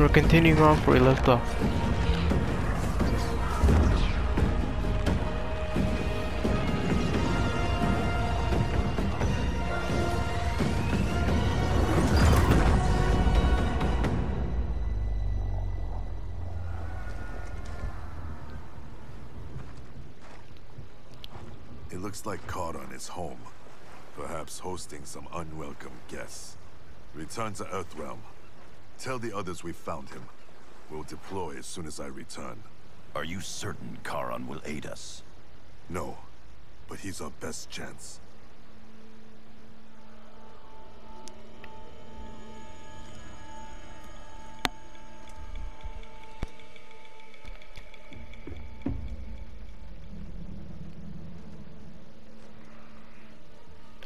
we're continuing on where we left off. It looks like Kharon is home. Perhaps hosting some unwelcome guests. Return to Earthrealm. Tell the others we found him. We'll deploy as soon as I return. Are you certain Kharon will aid us? No, but he's our best chance.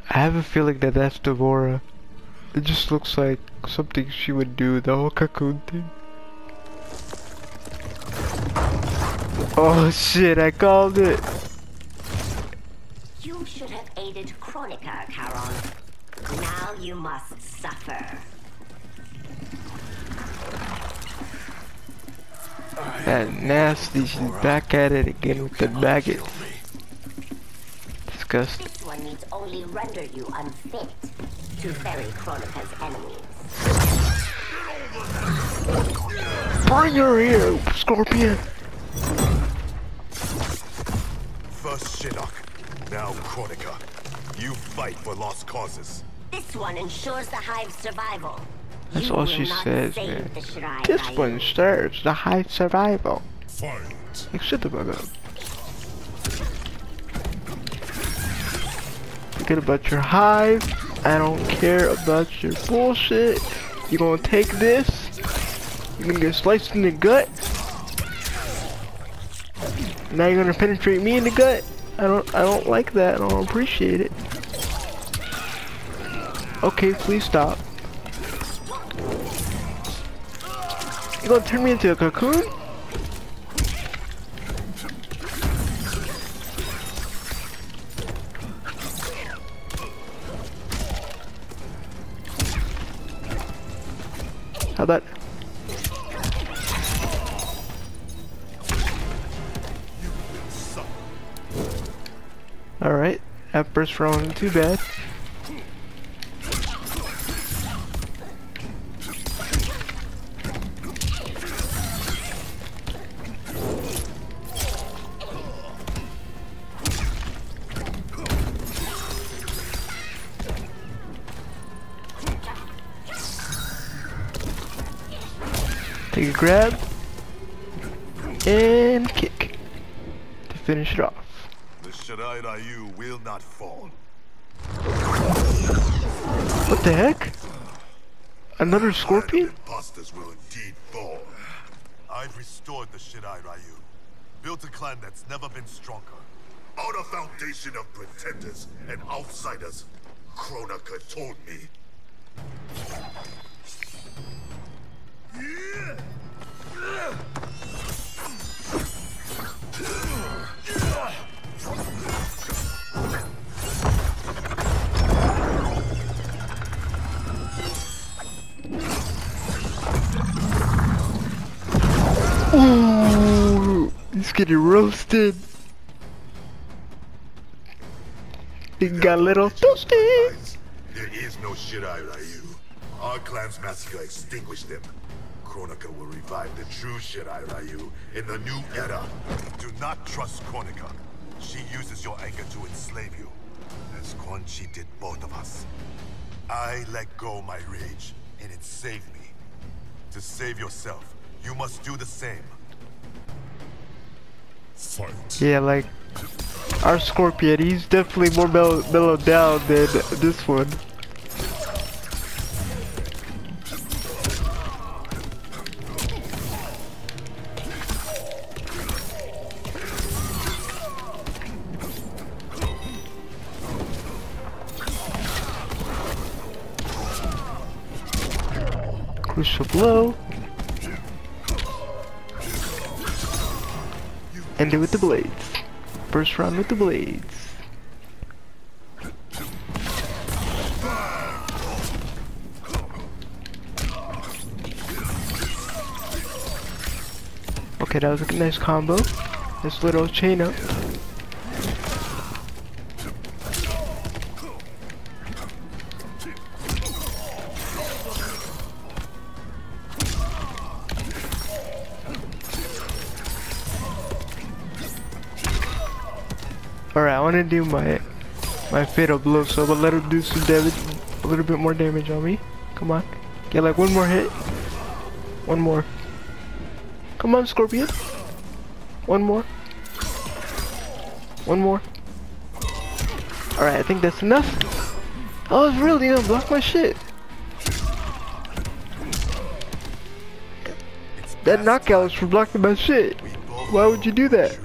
I have a feeling that that's D'Vorah. It just looks like something she would do, the whole cocoon thing. Oh shit, I called it. You should have aided Kronika, Kharon. Now you must suffer. That nasty, she's back at it again with the maggot. Disgusting. This one needs only render you unfit to ferry Kronika's enemies. Bring her here, Scorpion. First Shinnok, now Kronika. You fight for lost causes. This one ensures the Hive's survival. That's You all she says, save man. the Shirai This Ryu. one serves the high survival. Fight. Like, shut the fuck up. Forget about your hive. I don't care about your bullshit. You gonna take this? You're gonna get sliced in the gut? Now you're gonna penetrate me in the gut? I don't I don't like that. I don't appreciate it. Okay, please stop. You gonna turn me into a cocoon? How about Alright, round wasn't too bad. Take a grab and kick to finish it off. The Shirai Ryu will not fall. What the heck? Another scorpion? Imposters will indeed fall. I've restored the Shirai Ryu. Built a clan that's never been stronger. On a foundation of pretenders and outsiders, Kronika told me. He's getting roasted. He got a little toasty. There is no Shirai Ryu. Our clan's massacre extinguished them. Kronika will revive the true Shirai Ryu in the new era. Do not trust Kronika. She uses your anger to enslave you, as Quan Chi did both of us. I let go my rage, and it saved me. To save yourself, you must do the same. Fight. Yeah, like our scorpion, he's definitely more mellow, mellowed down than this one. Crucial blow. And with the blades. First round with the blades. Okay, that was a nice combo. This little chain up. Alright, I want to do my my fatal blow, so I'm let him do some damage, a little bit more damage on me. Come on, get like one more hit, one more. Come on, Scorpion. One more. One more. Alright, I think that's enough. I was really gonna block my shit. That knockout was for blocking my shit. Why would you do that?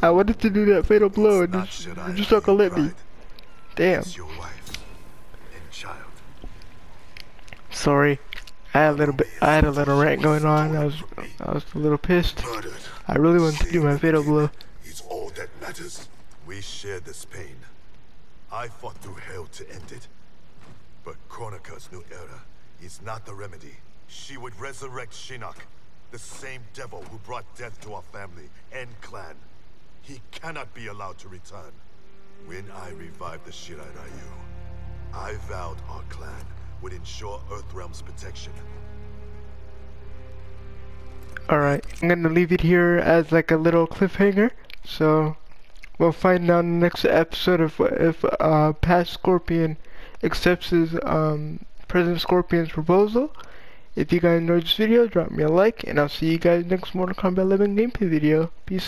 Truly drives you. I wanted to do that fatal blow and just, you just not gonna let me. Damn. Your wife and child. Sorry. I had a little bit, I had a little rant going on. I was, I was a little pissed. I really wanted to do my fatal blow. Is all that matters. We share this pain. I fought through hell to end it. But Kronika's new era is not the remedy. She would resurrect Shinnok, the same devil who brought death to our family and clan. He cannot be allowed to return. When I revived the Shirai Ryu, I vowed our clan would ensure Earthrealm's protection. Alright, I'm gonna leave it here as like a little cliffhanger. So, we'll find out in the next episode if, if uh, past Scorpion accepts his um, President Scorpion's proposal. If you guys enjoyed this video, drop me a like, and I'll see you guys next Mortal Kombat 11 gameplay video. Peace.